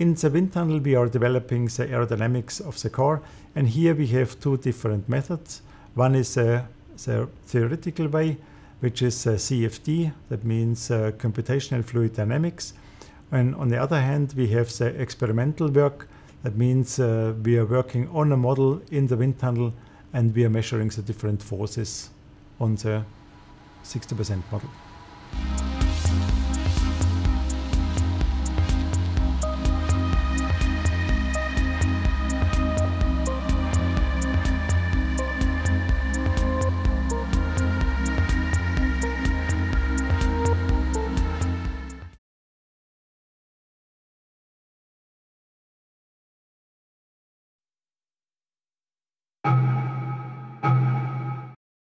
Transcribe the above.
In the wind tunnel, we are developing the aerodynamics of the car, and here we have two different methods. One is uh, the theoretical way, which is uh, CFD, that means uh, computational fluid dynamics. And on the other hand, we have the experimental work, that means uh, we are working on a model in the wind tunnel and we are measuring the different forces on the 60% model.